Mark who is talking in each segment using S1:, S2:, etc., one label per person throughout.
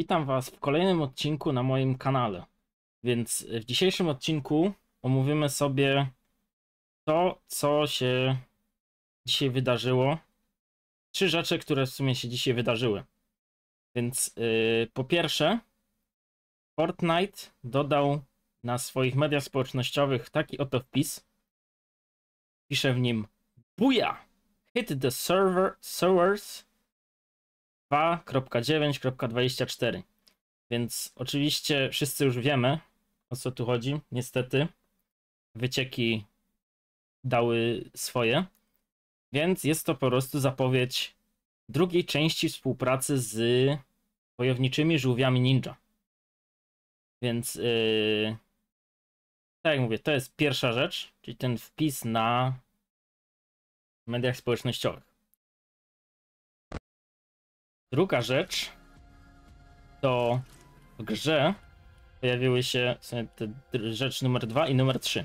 S1: Witam Was w kolejnym odcinku na moim kanale. Więc w dzisiejszym odcinku omówimy sobie to, co się dzisiaj wydarzyło. Trzy rzeczy, które w sumie się dzisiaj wydarzyły. Więc yy, po pierwsze, Fortnite dodał na swoich mediach społecznościowych taki oto wpis. Pisze w nim Buja! Hit the server servers 2.9.24. Więc oczywiście wszyscy już wiemy, o co tu chodzi. Niestety wycieki dały swoje. Więc jest to po prostu zapowiedź drugiej części współpracy z wojowniczymi żółwiami ninja. Więc yy, tak jak mówię, to jest pierwsza rzecz, czyli ten wpis na mediach społecznościowych. Druga rzecz to w grze pojawiły się te rzecz numer dwa i numer trzy.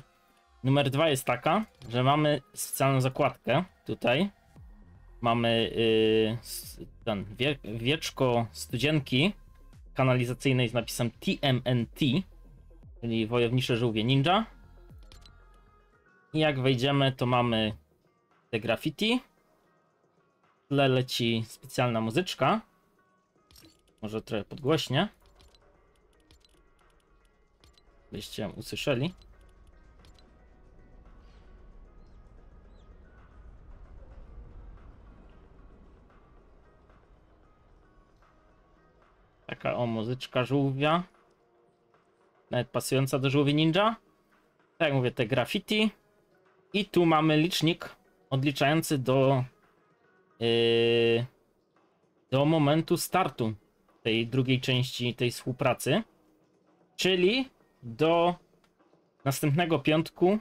S1: Numer dwa jest taka, że mamy specjalną zakładkę tutaj. Mamy yy, ten wie, wieczko studzienki kanalizacyjnej z napisem TMNT, czyli wojownicze żółwie ninja. I jak wejdziemy, to mamy te graffiti, tle leci specjalna muzyczka. Może trochę podgłośnie. Byście usłyszeli. Taka o muzyczka żółwia. Nawet pasująca do żółwi ninja. Tak jak mówię, te graffiti. I tu mamy licznik odliczający do do momentu startu tej drugiej części tej współpracy, czyli do następnego piątku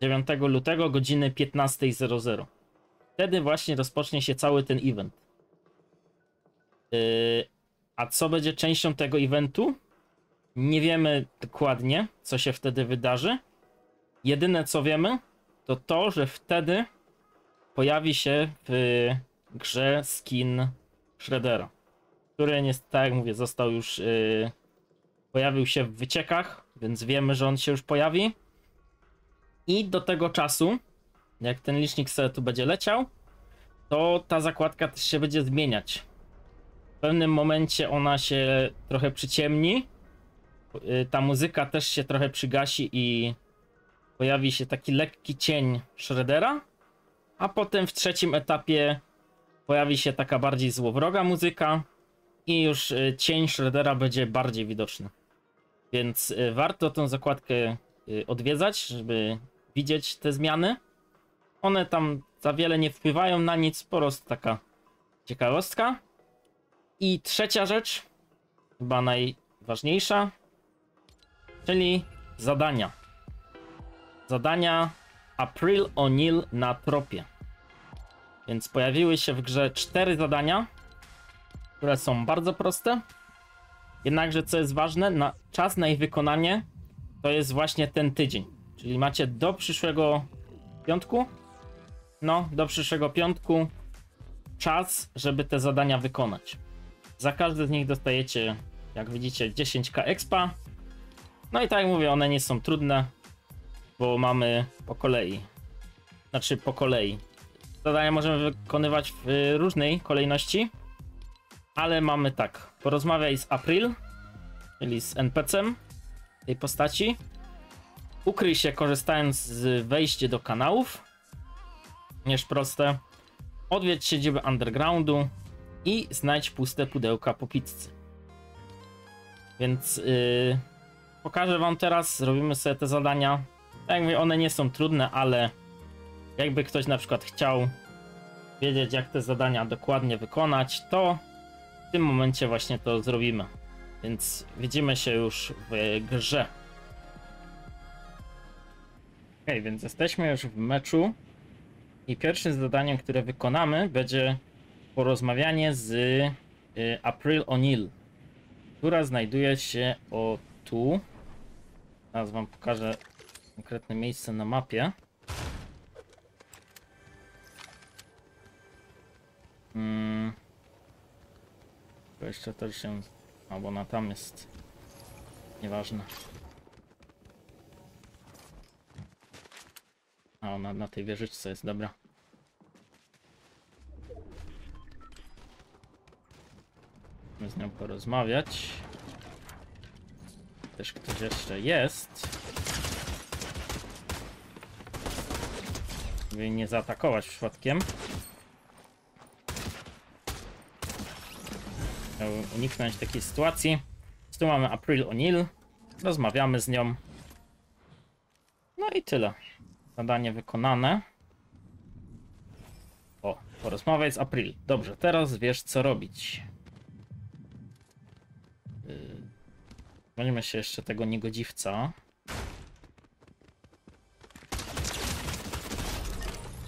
S1: 9 lutego godziny 15.00. Wtedy właśnie rozpocznie się cały ten event. Yy, a co będzie częścią tego eventu? Nie wiemy dokładnie, co się wtedy wydarzy. Jedyne co wiemy, to to, że wtedy pojawi się w grze skin Shreddera, który jest, tak jak mówię, został już, yy, pojawił się w wyciekach, więc wiemy, że on się już pojawi. I do tego czasu, jak ten licznik sobie tu będzie leciał, to ta zakładka też się będzie zmieniać. W pewnym momencie ona się trochę przyciemni, yy, ta muzyka też się trochę przygasi i pojawi się taki lekki cień Shreddera, a potem w trzecim etapie pojawi się taka bardziej złowroga muzyka i już y, cień Shreddera będzie bardziej widoczny. Więc y, warto tą zakładkę y, odwiedzać, żeby widzieć te zmiany. One tam za wiele nie wpływają na nic, po prostu taka ciekawostka. I trzecia rzecz, chyba najważniejsza, czyli zadania. Zadania April O'Neil na tropie. Więc pojawiły się w grze cztery zadania, które są bardzo proste. Jednakże, co jest ważne, na czas na ich wykonanie to jest właśnie ten tydzień. Czyli macie do przyszłego piątku. No, do przyszłego piątku czas, żeby te zadania wykonać. Za każdy z nich dostajecie, jak widzicie, 10k expa. No i tak jak mówię, one nie są trudne, bo mamy po kolei. Znaczy po kolei zadania możemy wykonywać w różnej kolejności, ale mamy tak, porozmawiaj z April, czyli z NPC-em tej postaci, ukryj się korzystając z wejścia do kanałów, Mierz proste, odwiedź siedzibę undergroundu i znajdź puste pudełka po pizzy. Więc yy, pokażę wam teraz, zrobimy sobie te zadania. Tak jak mówię, one nie są trudne, ale jakby ktoś na przykład chciał wiedzieć, jak te zadania dokładnie wykonać, to w tym momencie właśnie to zrobimy. Więc widzimy się już w grze. Ok, więc jesteśmy już w meczu i pierwszym zadaniem, które wykonamy, będzie porozmawianie z y, April O'Neil, która znajduje się o tu. Teraz wam pokażę konkretne miejsce na mapie. Jeszcze też się Albo ona tam jest. Nieważne. A ona na tej wieżyczce jest, dobra. Musimy z nią porozmawiać. Też ktoś jeszcze jest. Żeby nie zaatakować przypadkiem. Chciał uniknąć takiej sytuacji. Tu mamy April O'Neil. Rozmawiamy z nią. No i tyle. Zadanie wykonane. O, porozmawiaj z April. Dobrze, teraz wiesz co robić. Yy, Weźmy się jeszcze tego niegodziwca.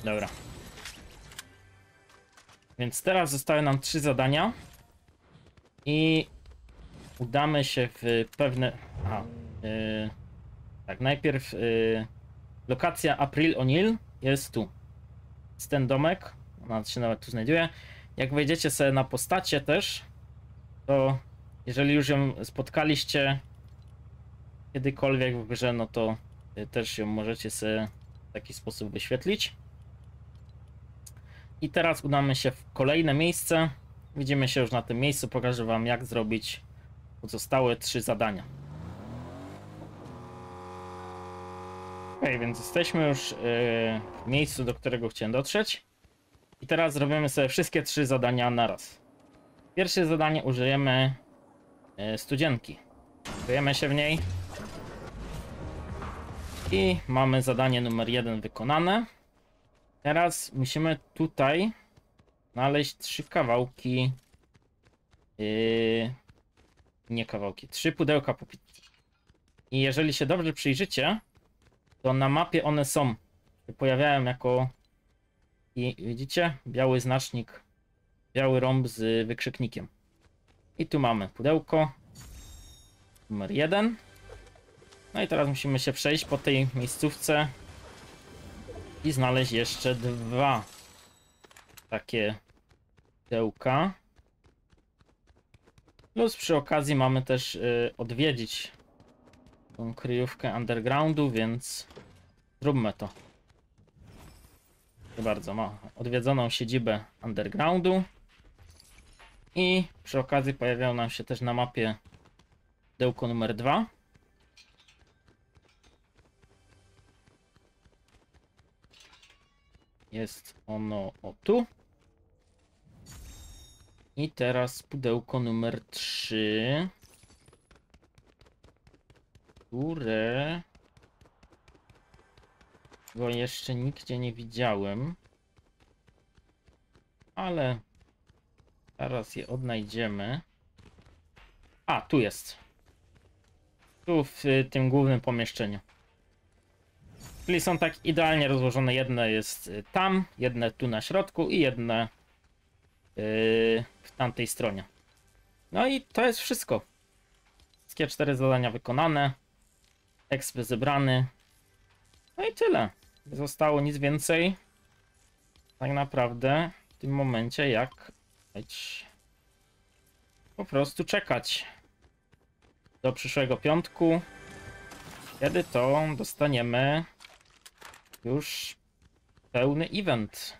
S1: Dobra. Więc teraz zostały nam trzy zadania. I udamy się w pewne. A, yy, tak, najpierw yy, lokacja April O'Neil jest tu. Jest ten domek. Ona się nawet tu znajduje. Jak wejdziecie sobie na postacie też, to jeżeli już ją spotkaliście kiedykolwiek w grze, no to y, też ją możecie sobie w taki sposób wyświetlić. I teraz udamy się w kolejne miejsce. Widzimy się już na tym miejscu. Pokażę Wam, jak zrobić pozostałe trzy zadania. Ok, więc jesteśmy już yy, w miejscu, do którego chciałem dotrzeć. I teraz zrobimy sobie wszystkie trzy zadania naraz. Pierwsze zadanie użyjemy yy, studzienki. Czujemy się w niej. I mamy zadanie numer jeden wykonane. Teraz musimy tutaj znaleźć trzy kawałki. Yy, nie kawałki, trzy pudełka po pizzy. I jeżeli się dobrze przyjrzycie, to na mapie one są. Pojawiają jako. I widzicie? Biały znacznik, biały rąb z wykrzyknikiem. I tu mamy pudełko numer jeden. No i teraz musimy się przejść po tej miejscówce i znaleźć jeszcze dwa takie pudełka. Plus przy okazji mamy też y, odwiedzić tą kryjówkę undergroundu, więc zróbmy to. Proszę bardzo, ma odwiedzoną siedzibę undergroundu. I przy okazji pojawiają nam się też na mapie pudełko numer dwa. Jest ono o tu. I teraz pudełko numer 3. Które... Go jeszcze nigdzie nie widziałem. Ale... Zaraz je odnajdziemy. A, tu jest. Tu w tym głównym pomieszczeniu. Czyli są tak idealnie rozłożone. Jedne jest y, tam, jedne tu na środku i jedne w tamtej stronie. No i to jest wszystko. Wszystkie cztery zadania wykonane. Exp zebrany. No i tyle. Nie zostało nic więcej. Tak naprawdę w tym momencie jak po prostu czekać do przyszłego piątku, kiedy to dostaniemy już pełny event.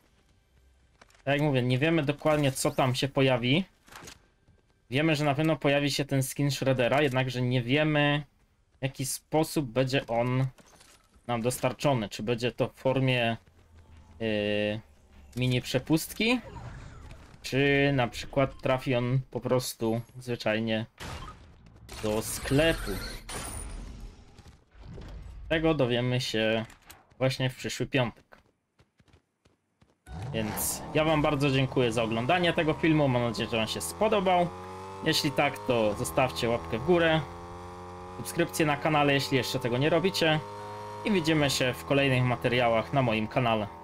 S1: Tak jak mówię, nie wiemy dokładnie co tam się pojawi. Wiemy, że na pewno pojawi się ten skin Shreddera, jednakże nie wiemy w jaki sposób będzie on nam dostarczony. Czy będzie to w formie yy, mini przepustki, czy na przykład trafi on po prostu zwyczajnie do sklepu. Tego dowiemy się właśnie w przyszły piątek. Więc ja Wam bardzo dziękuję za oglądanie tego filmu. Mam nadzieję, że Wam się spodobał. Jeśli tak, to zostawcie łapkę w górę, subskrypcję na kanale, jeśli jeszcze tego nie robicie. I widzimy się w kolejnych materiałach na moim kanale.